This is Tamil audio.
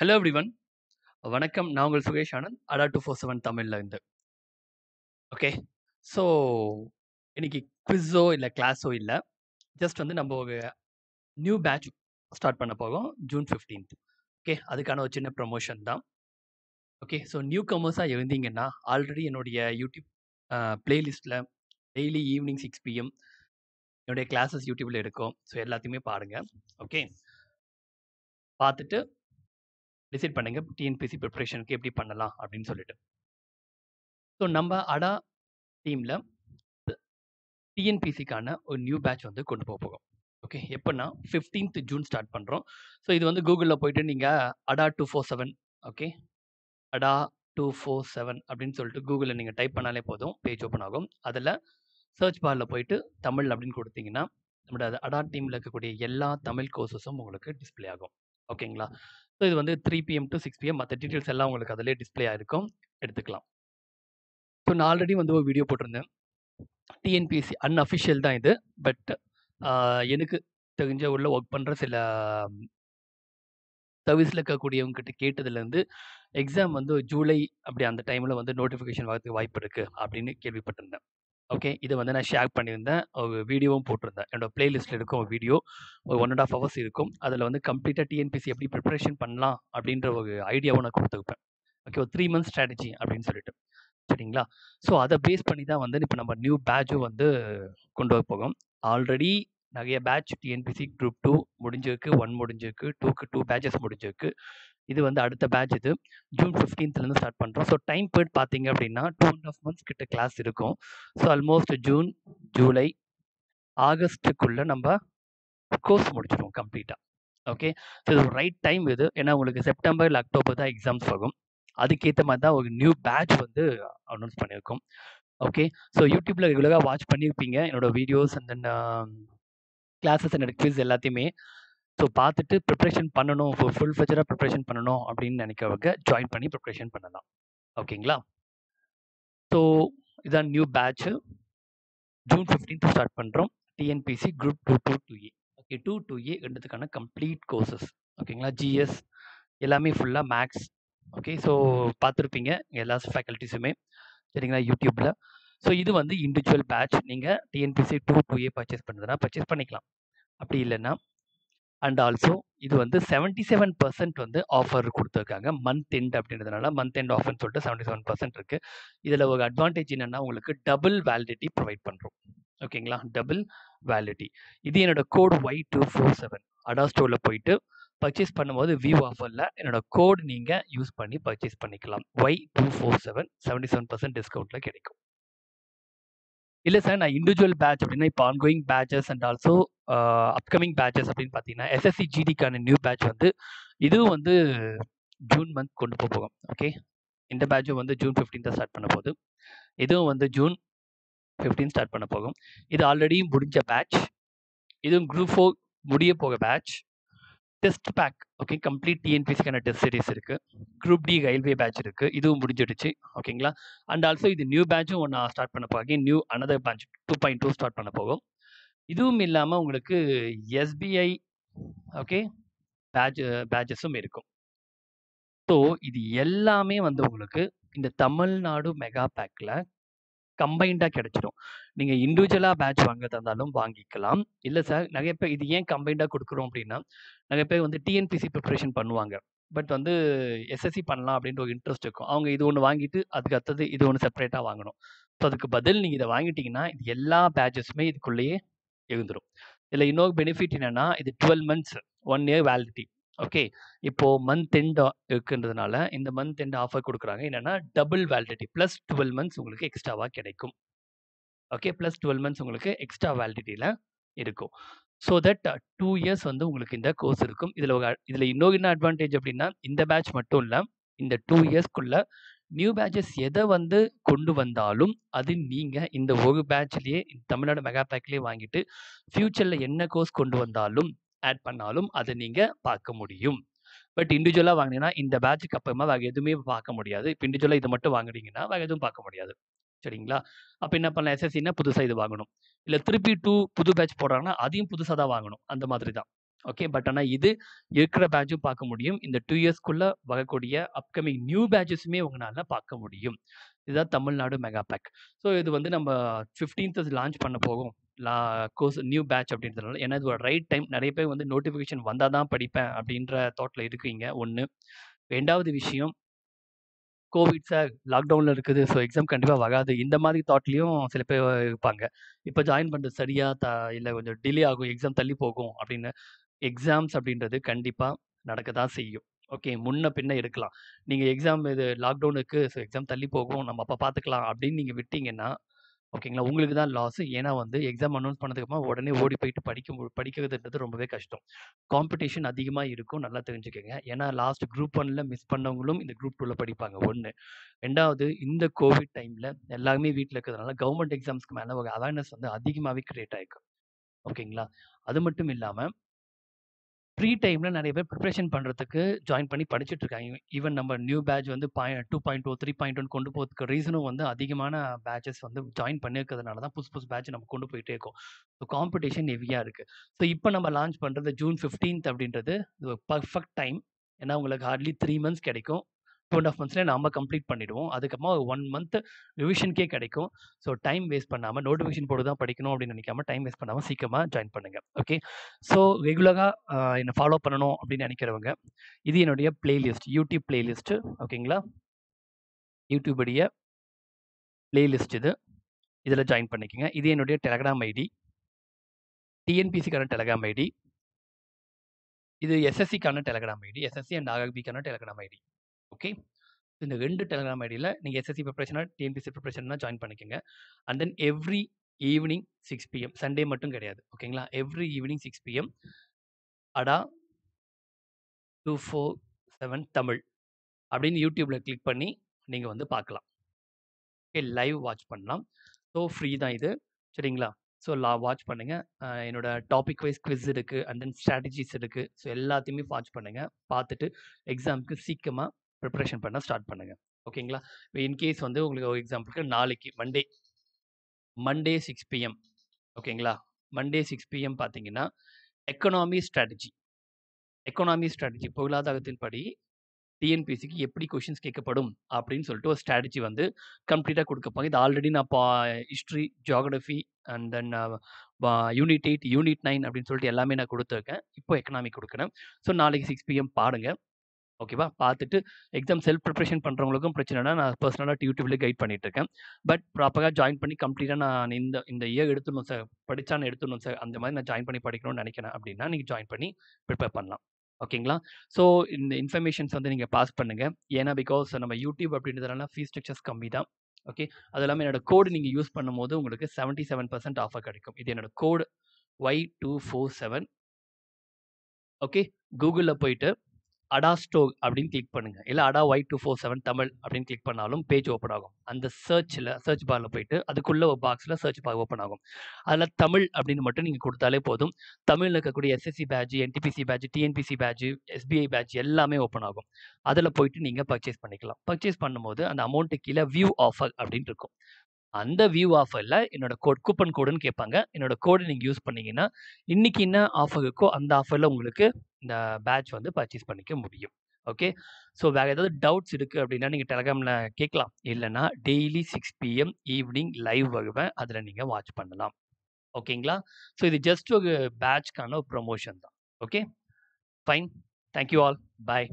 Hello everyone. வணக்கம். நான் உங்கள் சுகேஷ் ஆனந்த். அடா 247 தமிழ்ல இருந்து. ஓகே. ஸோ, இன்னைக்கு குவிஸோ இல்லை கிளாஸோ இல்லை ஜஸ்ட் வந்து நம்ம ஒரு நியூ பேட்ச் ஸ்டார்ட் பண்ண போகிறோம் ஜூன் 15த். ஓகே. அதுக்கான ஒரு சின்ன ப்ரொமோஷன் தான். ஓகே. ஸோ நியூ கமர்ஸாக இருந்தீங்கன்னா, ஆல்ரெடி என்னுடைய யூடியூப் அ டெய்லி ஈவினிங் சிக்ஸ் பிஎம் என்னுடைய கிளாஸஸ் யூடியூப்பில் இருக்கும். ஸோ எல்லாத்தையுமே பாருங்கள் ஓகே. பார்த்துட்டு டிசைட் பண்ணுங்க. டிஎன்பிசி ப்ரிப்ரேஷனுக்கு எப்படி பண்ணலாம் அப்படின்னு சொல்லிட்டு. ஸோ நம்ம அடா டீமில் டிஎன்பிசிக்கான ஒரு நியூ பேட்ச் வந்து கொண்டு போக போகும் ஓகே. எப்போன்னா ஃபிஃப்டீன்த் ஜூன் ஸ்டார்ட் பண்ணுறோம் ஸோ இது வந்து கூகுளில் போயிட்டு நீங்கள் அடா 247 ஓகே. அடா 247 அப்படின்னு சொல்லிட்டு கூகுளில் நீங்கள் டைப் பண்ணாலே போதும். பேஜ் ஓப்பன் ஆகும். அதில் சர்ச் பாரில் போயிட்டு தமிழ் அப்படின்னு கொடுத்தீங்கன்னா நம்மளோட அடா டீமில் இருக்கக்கூடிய எல்லா தமிழ் கோர்சஸும் உங்களுக்கு டிஸ்ப்ளே ஆகும். ஓகேங்களா? ஸோ இது வந்து three PM to six PM மற்ற டீட்டெயில்ஸ் எல்லாம் உங்களுக்கு அதிலே டிஸ்பிளே ஆகிருக்கும் எடுத்துக்கலாம். ஸோ நான் ஆல்ரெடி வந்து ஒரு வீடியோ போட்டிருந்தேன். டிஎன்பிஎஸ்சி அன்அஃபிஷியல் தான் இது. பட் எனக்கு தெரிஞ்ச உள்ள ஒர்க் பண்ணுற சில சர்வீஸில் இருக்கக்கூடியவங்க கிட்ட கேட்டதுலேருந்து, எக்ஸாம் வந்து ஜூலை அப்படி அந்த டைமில் வந்து நோட்டிஃபிகேஷன் வரதுக்கு வாய்ப்பு இருக்குது அப்படின்னு கேள்விப்பட்டிருந்தேன். ஓகே. இது வந்து நான் ஷேர் பண்ணியிருந்தேன். ஒரு வீடியோவும் போட்டிருந்தேன். என்னோட பிளேலிஸ்ட்டில் இருக்கும் ஒரு வீடியோ. ஒரு 1 1/2 ஹவர்ஸ் இருக்கும். அதில் வந்து கம்ப்ளீட்டாக டிஎன்பிசி எப்படி ப்ரிப்பரேஷன் பண்ணலாம் அப்படின்ற ஒரு ஐடியாவும் நான் கொடுத்துருப்பேன் ஓகே. ஒரு த்ரீ மந்த்ஸ் ஸ்ட்ராட்டஜி அப்படின்னு சொல்லிட்டு. சரிங்களா? ஸோ அதை பேஸ் பண்ணி தான் வந்து இப்போ நம்ம நியூ பேட்சும் வந்து கொண்டு வர போகும் ஆல்ரெடி நிறைய பேட்ச் டிஎன்பிசி குரூப் டூ முடிஞ்சிருக்கு. ஒன் முடிஞ்சிருக்கு. 2க்கு 2 பேட்சஸ் முடிஞ்சிருக்கு. இது வந்து அடுத்த பேட்ச் இது. ஜூன் 15த்லேருந்து ஸ்டார்ட் பண்ணுறோம் ஸோ டைம் பீரியட் பார்த்தீங்க அப்படின்னா 2 1/2 மந்த்ஸ் கிட்ட கிளாஸ் இருக்கும். ஸோ ஆல்மோஸ்ட் ஜூன், ஜூலை, ஆகஸ்ட்டுக்குள்ளே நம்ம கோர்ஸ் முடிச்சிடுவோம் கம்ப்ளீட்டாக ஓகே. ஸோ இது ஒரு ரைட் டைம் இது. ஏன்னா உங்களுக்கு செப்டம்பர் இல்லை அக்டோபர் தான் எக்ஸாம்ஸ் ஆகும் அதுக்கேற்ற மாதிரி தான் ஒரு நியூ பேட்ச் வந்து அனௌன்ஸ் பண்ணியிருக்கோம். ஓகே. ஸோ யூடியூப்பில் ரெகுலராக வாட்ச் பண்ணியிருப்பீங்க. என்னோட videos and then classes and quiz எல்லாத்தையுமே. ஸோ பார்த்துட்டு ப்ரிப்ரேஷன் பண்ணணும். ஃபு ஃபுல் ஃப்ளெட்ஜடா ப்ரிப்ரேஷன் பண்ணணும் அப்படின்னு நினைக்கிறவங்க ஜாயின் பண்ணி ப்ரிப்ரேஷன் பண்ணலாம். ஓகேங்களா? ஸோ இதான் நியூ பேட்ச். ஜூன் 15த் ஸ்டார்ட் பண்ணுறோம் டிஎன்பிசி குரூப் டூ டூ 2ஏ. ஓகே. 2 2ஏ 2த்துக்கான கம்ப்ளீட் கோர்ஸஸ். ஓகேங்களா? ஜிஎஸ் எல்லாமே ஃபுல்லாக மேக்ஸ் ஓகே. ஸோ பார்த்துருப்பீங்க எல்லா ஃபேக்கல்ட்டிஸுமே சரிங்களா? யூடியூப்பில் ஸோ இது வந்து இண்டிவிஜுவல் பேட்ச். நீங்கள் TNPSC two two A purchase பண்ணுறதுனா பர்ச்சேஸ் பண்ணிக்கலாம். அப்படி இல்லைன்னா அண்ட் ஆல்சோ இது வந்து 77% வந்து ஆஃபர் கொடுத்துருக்காங்க மந்த் எண்ட் அப்படின்றதுனால மந்த் எண்ட் ஆஃபர்னு சொல்லிட்டு 77% இருக்கு. இதில் ஒரு அட்வான்டேஜ் என்னன்னா உங்களுக்கு டபுள் வேலிடிட்டி ப்ரொவைட் பண்ணுறோம் ஓகேங்களா? Double validity. இது என்னோட கோட் Y247 அடா ஸ்டோரில் போயிட்டு பர்ச்சேஸ் பண்ணும்போது வியூ ஆஃபரில் என்னோட கோட் நீங்கள் யூஸ் பண்ணி பர்ச்சேஸ் பண்ணிக்கலாம். Y two four seven seventy seven percent டிஸ்கவுண்ட்டில் கிடைக்கும். இல்லை சார் நான் இண்டிவிஜுவல் பேட்ச் அப்படின்னா இப்போ ongoing batches and also upcoming batches அப்படின்னு பார்த்தீங்கன்னா, எஸ்எஸ்சி ஜிடிக்கான நியூ பேட்ச் வந்து இதுவும் வந்து ஜூன் மந்த் கொண்டு போக போகும் ஓகே. இந்த பேட்சும் வந்து ஜூன் 15 தான் ஸ்டார்ட் பண்ண போகுது. இதுவும் வந்து ஜூன் 15 ஸ்டார்ட் பண்ண போகும் இது ஆல்ரெடி முடிஞ்ச பேட்ச். இதுவும் குரூப் ஃபோர் முடிய போக batch. Test pack okay. Complete டிஎன்பிசிக்கான test series இருக்குது குரூப் டி ரயில்வே பேட்ச் இருக்குது இதுவும் முடிஞ்சிடுச்சு. ஓகேங்களா? அண்ட் ஆல்சோ இது நியூ பேட்சும் ஒன்று ஸ்டார்ட் பண்ண போகிறேன் நியூ அனதர் பேட்ச் 2.2 ஸ்டார்ட் பண்ண போகும் இதுவும் இல்லாமல் உங்களுக்கு எஸ்பிஐ ஓகே. பேட்ச் பேட்சஸும் இருக்கும். ஸோ இது எல்லாமே வந்து உங்களுக்கு இந்த தமிழ்நாடு மெகா பேக்கில் கம்பைண்டாக கிடைச்சிடும். நீங்கள் இண்டிவிஜுவலாக பேட்ச் வாங்குறதா இருந்தாலும் வாங்கிக்கலாம். இல்லை சார் நிறைய பேர் இது ஏன் கம்பைண்டாக கொடுக்குறோம் அப்படின்னா, நிறைய பேர் வந்து டிஎன்பிசி ப்ரிப்ரேஷன் பண்ணுவாங்க. பட் வந்து எஸ்எஸ்சி பண்ணலாம் அப்படின்ற ஒரு இன்ட்ரெஸ்ட் இருக்கும். அவங்க இது ஒன்று வாங்கிட்டு அதுக்கு அடுத்தது இது ஒன்று செப்பரேட்டாக வாங்கணும். ஸோ அதுக்கு பதில் நீங்கள் இதை வாங்கிட்டீங்கன்னா, இது எல்லா பேட்சஸுமே இதுக்குள்ளேயே எழுந்துடும் இதில் இன்னொரு பெனிஃபிட் என்னென்னா இது 12 months one year validity. Okay. இப்போ மந்த் எண்ட் இருக்குன்றதுனால இந்த மந்த் எண்ட் ஆஃபர் கொடுக்குறாங்க என்னன்னா double validity plus twelve months உங்களுக்கு எக்ஸ்ட்ராவாக கிடைக்கும். ஓகே. ப்ளஸ் டுவெல் மந்த்ஸ் உங்களுக்கு எக்ஸ்ட்ரா வேலிடிட்டியில் இருக்கும். ஸோ தட் டூ இயர்ஸ் வந்து உங்களுக்கு இந்த கோர்ஸ் இருக்கும். இதில் இதில் இன்னொரு என்ன அட்வான்டேஜ் அப்படின்னா, இந்த பேட்ச் மட்டும் இல்லை இந்த டூ இயர்ஸ்க்குள்ள நியூ பேட்சஸ் எதை வந்து கொண்டு வந்தாலும், அது நீங்கள் இந்த ஒரு பேட்ச்லேயே தமிழ்நாடு மெகா பேக்லேயே வாங்கிட்டு, ஃப்யூச்சரில் என்ன கோர்ஸ் கொண்டு வந்தாலும், ஆட் பண்ணாலும் அதை நீங்க பார்க்க முடியும். பட் இண்டிவிஜுவலாக வாங்குனீங்கன்னா, இந்த பேட்சுக்கு அப்புறமா வேறு எதுவுமே பார்க்க முடியாது. இப்போ இண்டிவிஜுவலாக இதை மட்டும் வாங்குனீங்கன்னா, வேறு எதுவும் பார்க்க முடியாது. சரிங்களா? அப்ப என்ன பண்ணலாம்? எஸ்எஸ்சின்னா புதுசா இது வாங்கணும். இல்லை திருப்பி டூ புது பேட்ச் போடுறாங்கன்னா, அதையும் புதுசாக தான் வாங்கணும். அந்த மாதிரி தான். ஓகே. பட் ஆனால் இது இருக்கிற பேட்சும் பார்க்க முடியும். இந்த டூ இயர்ஸ்க்குள்ள வரக்கூடிய அப்கமிங் நியூ பேட்சஸுமே உங்களால் பார்க்க முடியும். இதுதான் தமிழ்நாடு மெகா பேக். ஸோ இது வந்து நம்ம 15த் லான்ச் பண்ண போகும் லா கோர்ஸ் நியூ பேட்ச் அப்படின்றதுனால. ஏன்னா இது ஒரு ரைட் டைம். நிறைய பேர் வந்து நோட்டிஃபிகேஷன் வந்தால் தான் படிப்பேன் அப்படின்ற தாட்டில் இருக்கீங்க. 1 2வது விஷயம் கோவிட் சார் லாக்டவுனில் இருக்குது. ஸோ எக்ஸாம் கண்டிப்பாக வராது. இந்த மாதிரி தாட்லேயும் சில பேர் இருப்பாங்க. இப்போ ஜாயின் பண்ணுறது சரியாக த இல்லை கொஞ்சம் டிலே ஆகும். எக்ஸாம் தள்ளி போகும் அப்படின்னு. எக்ஸாம்ஸ் அப்படின்றது கண்டிப்பாக நடக்க தான் செய்யும். ஓகே. முன்ன பின்ன இருக்கலாம். நீங்கள் எக்ஸாம் இது லாக்டவுனுக்கு ஸோ எக்ஸாம் தள்ளி போகும். நம்ம அப்போ பார்த்துக்கலாம் அப்படின்னு நீங்கள் விட்டீங்கன்னா, ஓகேங்களா? உங்களுக்கு தான் லாஸ். ஏன்னா வந்து எக்ஸாம் அனௌன்ஸ் பண்ணதுக்கப்புறமா உடனே ஓடி போயிட்டு படிக்க படிக்கிறதுன்றது ரொம்பவே கஷ்டம். காம்படிஷன் அதிகமாக இருக்கும். நல்லா தெரிஞ்சுக்கோங்க ஏன்னா லாஸ்ட் குரூப் ஒன்ல மிஸ் பண்ணவங்களும் இந்த குரூப் டூவில் படிப்பாங்க 1. 2வது இந்த கோவிட் டைமில் எல்லாருமே வீட்டில் இருக்கிறதுனால கவர்மெண்ட் எக்ஸாம்ஸ்க்கு மேலே ஒரு அவேர்னஸ் வந்து அதிகமாகவே க்ரியேட் ஆயிருக்கு. ஓகேங்களா? அது மட்டும் இல்லாமல் ஃப்ரீ டைமில் நிறைய பேர் ப்ரிப்ரேஷன் பண்ணுறதுக்கு ஜாயின் பண்ணி படிச்சுட்டு இருக்காங்க. ஈவன் நம்ம நியூ பேட்ச் வந்து பாய் 2.0, 3.1 கொண்டு போகிறதுக்கு ரீசனும் வந்து அதிகமான பேட்சஸ் வந்து ஜாயின் பண்ணியிருக்கிறதுனால தான் புதுசு புதுசு பேட்ச் நம்ம கொண்டு போயிட்டே இருக்கோம். ஸோ காம்படிஷன் ஹெவியாக இருக்குது ஸோ இப்போ நம்ம லான்ச் பண்ணுறது ஜூன் 15த் அப்படின்றது ஒரு டைம். ஏன்னா உங்களுக்கு ஹார்ட்லி த்ரீ மந்த்ஸ் கிடைக்கும். 2 1/2 மந்த்ஸ்ல நாம கம்ப்ளீட் பண்ணிடுவோம். அதுக்கப்புறமா ஒரு 1 மந்த் ரிவிஷனுக்கே கிடைக்கும். ஸோ டைம் வேஸ்ட் பண்ணாமல் நோட்டிஃபிகேஷன் போட்டு தான் படிக்கணும் அப்படின்னு நினைக்காம டைம் வேஸ்ட் பண்ணாமல் சீக்கிரமாக ஜாயின் பண்ணுங்க. ஓகே. ஸோ ரெகுலராக என்னை ஃபாலோ பண்ணணும் அப்படின்னு நினைக்கிறவங்க, இது என்னுடைய பிளேலிஸ்ட். யூடியூப் பிளேலிஸ்ட்டு ஓகேங்களா? யூடியூபுடைய பிளேலிஸ்ட் இது. இதில் ஜாயின் பண்ணிக்கங்க. இது என்னுடைய டெலகிராம் ஐடி. டிஎன்பிசிக்கான டெலகிராம் ஐடி. இது எஸ்எஸ்சிக்கான டெலகிராம் ஐடி. எஸ்எஸ்சி அண்ட் ஆர்ஆர்பிக்கான டெலகிராம் ஐடி. ஓகே. இந்த ரெண்டு டெலகிராம் ஐடியில் நீங்கள் எஸ்எஸ்சி ப்ரிப்ரேஷனாக டிஎன்பிசி ப்ரிப்ரேஷன்னா ஜாயின் பண்ணிக்கோங்க and then every evening six PM Sunday மட்டும் கிடையாது. ஓகேங்களா? எவ்ரி ஈவினிங் சிக்ஸ் பிஎம் அடா 247 தமிழ் அப்படின்னு யூடியூப்பில் கிளிக் பண்ணி நீங்கள் வந்து பார்க்கலாம். ஓகே. லைவ் வாட்ச் பண்ணலாம். ஸோ ஃப்ரீ தான் இது. சரிங்களா? ஸோ லா வாட்ச் பண்ணுங்கள் என்னோடய என்னோட டாபிக் வைஸ் குவிஸ் இருக்கு. அண்ட் தென் ஸ்ட்ராட்டஜிஸ் இருக்குது ஸோ எல்லாத்தையுமே வாட்ச் பண்ணுங்கள் பார்த்துட்டு எக்ஸாம்க்கு சீக்கிரமாக ப்ரிப்பரேஷன் பண்ண ஸ்டார்ட் பண்ணுங்க. ஓகேங்களா? இப்போ இன்கேஸ் வந்து உங்களுக்கு ஒரு எக்ஸாம்பிளுக்கு நாளைக்கு மண்டே மண்டே சிக்ஸ் பிஎம் ஓகேங்களா? மண்டே சிக்ஸ் பிஎம் பார்த்தீங்கன்னா, எக்கனாமி ஸ்ட்ராட்டஜி. எக்கனாமி ஸ்ட்ராட்டஜி பொருளாதாரத்தின் படி டிஎன்பிசிக்கு எப்படி கொஷின்ஸ் கேட்கப்படும் அப்படின்னு சொல்லிட்டு ஒரு ஸ்ட்ராட்டஜி வந்து கம்ப்ளீட்டாக கொடுக்கப்பாங்க இது ஆல்ரெடி நான் பா history geography and then unit eight unit nine அப்படின்னு சொல்லிட்டு எல்லாமே நான் கொடுத்துருக்கேன் இப்போ எக்கனாமி கொடுக்குறேன் ஸோ நாளைக்கு சிக்ஸ் பிஎம் பாருங்கள் ஓகேவா? பார்த்துட்டு எக்ஸாம் செல்ஃப் ப்ரிப்ரேஷன் பண்ணுறவங்களுக்கும் பிரச்சனைனா நான் பர்சனலாக யூடியூப்ல கைட் பண்ணிட்டு இருக்கேன். பட் ப்ராப்பராக ஜாயின் பண்ணி கம்ப்ளீட்டாக நான் இந்த இந்த இயர் எடுத்துடணும் சார். படித்தான்னு நான் எடுத்துடணும் சார். அந்த மாதிரி நான் ஜாயின் பண்ணி படிக்கணும்னு நினைக்கிறேன் அப்படின்னா, நீங்கள் ஜாயின் பண்ணி ப்ரிப்பேர் பண்ணலாம். ஓகேங்களா? ஸோ இந்த இன்ஃபர்மேஷன்ஸ் வந்து நீங்கள் பாஸ் பண்ணுங்கள் ஏன்னா பிகாஸ் நம்ம யூடியூப் அப்படின்றதுனால ஃபீஸ் ஸ்ட்ரக்சர்ஸ் கம்மி தான். ஓகே. அது இல்லாமல் என்னோட கோடு நீங்கள் யூஸ் பண்ணும்போது உங்களுக்கு 77% ஆஃபர் கிடைக்கும். இது என்னோட கோட் Y247 ஓகே. கூகுளில் போயிட்டு அடா ஸ்டோர் அப்படின்னு கிளிக் பண்ணுங்கள் இல்லை அடா Y247 தமிழ் அப்படின்னு கிளிக் பண்ணாலும் பேஜ் ஓப்பன் ஆகும். அந்த சர்ச்சில் சர்ச் பாரில் போயிட்டு அதுக்குள்ளே ஒரு பாக்ஸில் சர்ச் பார் ஓப்பன் ஆகும். அதில் தமிழ் அப்படின்னு மட்டும் நீங்கள் கொடுத்தாலே போதும். தமிழில் இருக்கக்கூடிய SSC batch, NTPC batch, TNPSC batch, SBI batch எல்லாமே ஓப்பன் ஆகும். அதில் போயிட்டு நீங்கள் பர்ச்சேஸ் பண்ணிக்கலாம். பர்ச்சேஸ் பண்ணும்போது அந்த அமௌண்ட்டு கீழே வியூ ஆஃபர் அப்படின்னு இருக்கும். அந்த வியூ ஆஃபரில் என்னோட கோட் கூப்பன் கோடுன்னு கேட்பாங்க. என்னோட கோடு நீங்கள் யூஸ் பண்ணீங்கன்னா, இன்னைக்கு என்ன ஆஃபர் இருக்கோ அந்த ஆஃபரில் உங்களுக்கு இந்த பேட்ச் வந்து பர்ச்சேஸ் பண்ணிக்க முடியும். ஓகே. ஸோ வேறு ஏதாவது டவுட்ஸ் இருக்குது அப்படின்னா நீங்கள் டெலகிராம்ல கேட்கலாம். இல்லைன்னா daily six PM evening live வருவேன். அதில் நீங்கள் வாட்ச் பண்ணலாம். ஓகேங்களா? ஸோ இது ஜஸ்ட் ஒரு பேட்ச்க்கான ஒரு ப்ரொமோஷன் தான். Okay. Fine. Thank you all. Bye.